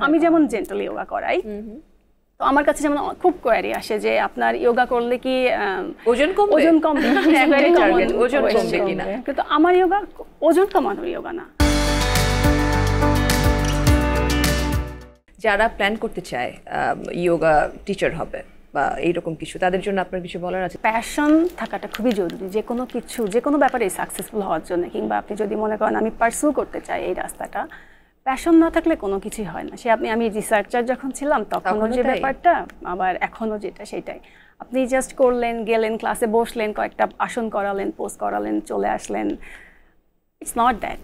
আমি যেমন gentle yoga করাই তো আমার কাছে যেমন খুব কোয়ারি আসে যে আপনার ইয়োগা করলে কি ওজন কম ওজন target, ওজন question. কমবে কিনা? কিন্তু আমার ইয়োগা ওজন কমানোর ইয়োগা না। যারা প্ল্যান করতে চায় ইয়োগা টিচার হবে বা এইরকম কিছু তাদের জন্য আপনার কিছু বলার আছে? প্যাশন থাকাটা খুবই জরুরি। যে কোনো কিছু যে কোনো ব্যাপারে সাকসেসফুল হওয়ার জন্য কিংবা আপনি যদি মনে করেন আমি পার্সু করতে চাই এই রাস্তাটা প্যাশন না থাকলে কোনো কিছুই হয় না। সে আপনি আমি রিসার্চার যখন ছিলাম তখনও যে ব্যাপারটা আবার এখনও যেটা সেটাই। আপনি জাস্ট করলেন গেলেন ক্লাসে বসলেন কয়েকটা আসন করালেন পোস্ট করালেন চলে আসলেন। It's not that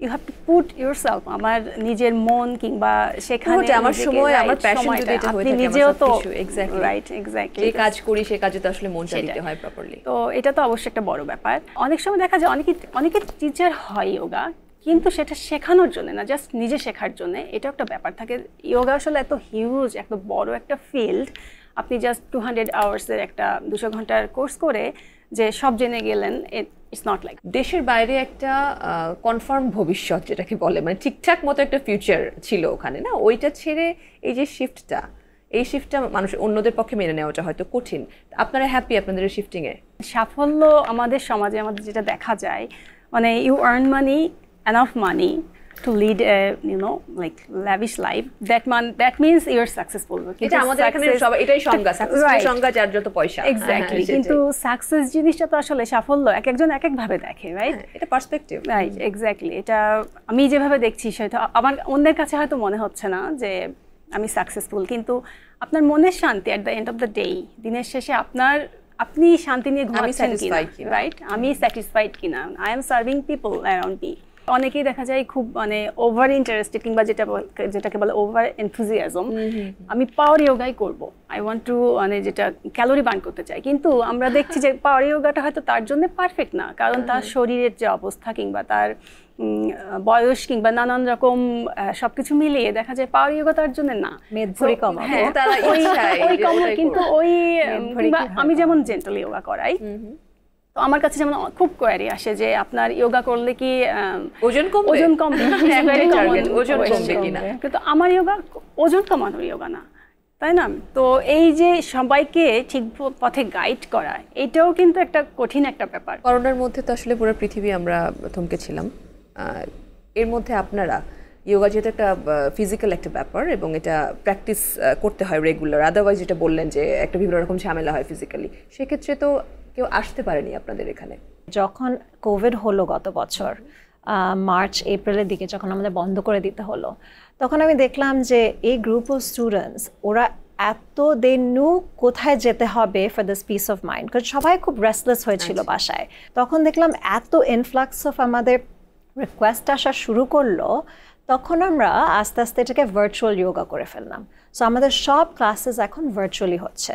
you have to put yourself আমার নিজের মন কিংবা সেখানে আমার সময়, আমার সময়টা। যদি এটা হয়ে থাকে, নিজেও তো exactly. রাইট এক্স্যাক্টলি যে কাজ করি সে কাজে তো আসলে মনটা সেটাই। দিতে হয় প্রপারলি তো এটা তো অবশ্যই একটা বড় ব্যাপার। অনেক সময় দেখা যায় অনেকে অনেকে টিচার হয় যোগা কিন্তু সেটা শেখানোর জন্য না জাস্ট নিজে শেখার জন্য এটা একটা ব্যাপার থাকে। ইয়োগা আসলে এত হিউজ এত বড় একটা ফিল্ড আপনি জাস্ট টু হান্ড্রেড আওয়ার্সের একটা দুশো ঘণ্টার কোর্স করে যে সব জেনে গেলেন ইটস নট লাইক দেশের বাইরে একটা কনফার্ম ভবিষ্যৎ যেটাকে বলে মানে ঠিকঠাক মতো একটা ফিউচার ছিল ওখানে না? ওইটা ছেড়ে এই যে শিফটটা এই শিফটটা মানুষ অন্যদের পক্ষে মেনে নেওয়াটা হয়তো কঠিন। আপনারা হ্যাপি আপনাদের শিফটিং এ? সাফল্য আমাদের সমাজে আমাদের যেটা দেখা যায় মানে you earn money enough money to lead you know like lavish life that মান that means you are successful এটা আমাদের এখানে সবাই এটাই সংজ্ঞা সাকসেসফুল সংজ্ঞা যার যত পয়সা। এক্স্যাক্টলি হ্যাঁ, কিন্তু সাকসেস জিনিসটা তো আসলে সাফল্য এক একজন এক এক ভাবে দেখে রাইট সেটাই। এটা পার্সপেক্টিভ রাইট এক্স্যাক্টলি এটা আমি যেভাবে দেখছি সেটা আমার অন্যের কাছে হয়তো মনে হচ্ছে না যে আমি সাকসেসফুল কিন্তু আপনার মনের শান্তি at the end of the day দিনের শেষে আপনার আপনি শান্তি নিয়ে ঘুমাচ্ছেন কিনা। রাইট আমি স্যাটিসফাইড কিনা। I am serving people around me অনেকেই দেখা যায় খুব মানে ওভার ইন্টারেস্টেড কিংবা যেটা যেটাকে বলে ওভার এনথুজিয়াজম আমি পাওয়ার ইয়োগাই করব। আই ওয়ান্ট টু মানে যেটা ক্যালোরি বার্ন করতে চাই। কিন্তু আমরা দেখছি যে পাওয়ার ইয়োগাটা হয়তো তার জন্য পারফেক্ট না। কারণ তার শরীরের যে অবস্থা কিংবা তার বয়স কিংবা নানান রকম সবকিছু মিলিয়ে দেখা যায় পাওয়ার ইয়োগা তার জন্য না। হ্যাঁ, কিন্তু ওই আমি যেমন জেন্টাল ইয়োগা করাই তো আমার কাছে যেমন খুব কোয়ারি আসে যে আপনার ইয়োগা করলে কি ওজন কমবে? ওজন কমবে? ওজন. কমবে কিনা? কিন্তু আমার ইয়োগা ওজন কমানোর ইয়োগা না তাই না? তো এই যে সবাইকে ঠিক পথে গাইড করা এটাও কিন্তু একটা কঠিন একটা ব্যাপার। করোনার মধ্যে তো আসলে পুরো পৃথিবী আমরা থমকে ছিলাম। এর মধ্যে আপনারা যোগা যেহেতু একটা ফিজিক্যাল একটা ব্যাপার এবং এটা প্র্যাকটিস করতে হয় রেগুলার আদারওয়াইজ যেটা বললেন যে একটা বিভিন্ন রকম ঝামেলা হয় ফিজিক্যালি সেক্ষেত্রে তো কেউ আসতে পারেনি আপনাদের এখানে? যখন কোভিড হলো গত বছর মার্চ এপ্রিলের দিকে যখন আমাদের বন্ধ করে দিতে হলো তখন আমি দেখলাম যে এই গ্রুপ অফ স্টুডেন্টস ওরা এত দে নু কোথায় যেতে হবে for this peace of mind কারণ সবাই খুব রেস্টলেস হয়েছিল বাসায়। তখন দেখলাম এত ইনফ্লাক্স অফ আমাদের রিকোয়েস্ট আসা শুরু করল তখন আমরা আস্তে আস্তে এটাকে ভার্চুয়াল যোগা করে ফেললাম। সো আমাদের সব ক্লাসেস এখন ভার্চুয়ালি হচ্ছে।